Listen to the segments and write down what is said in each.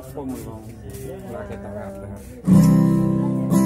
transformou, não. Lá que tá. tá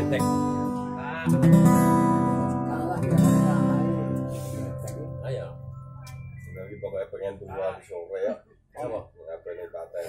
benteng. Ayo. Sudah pokoknya pengen tunggu habis sore ya. Sama, pengen paten.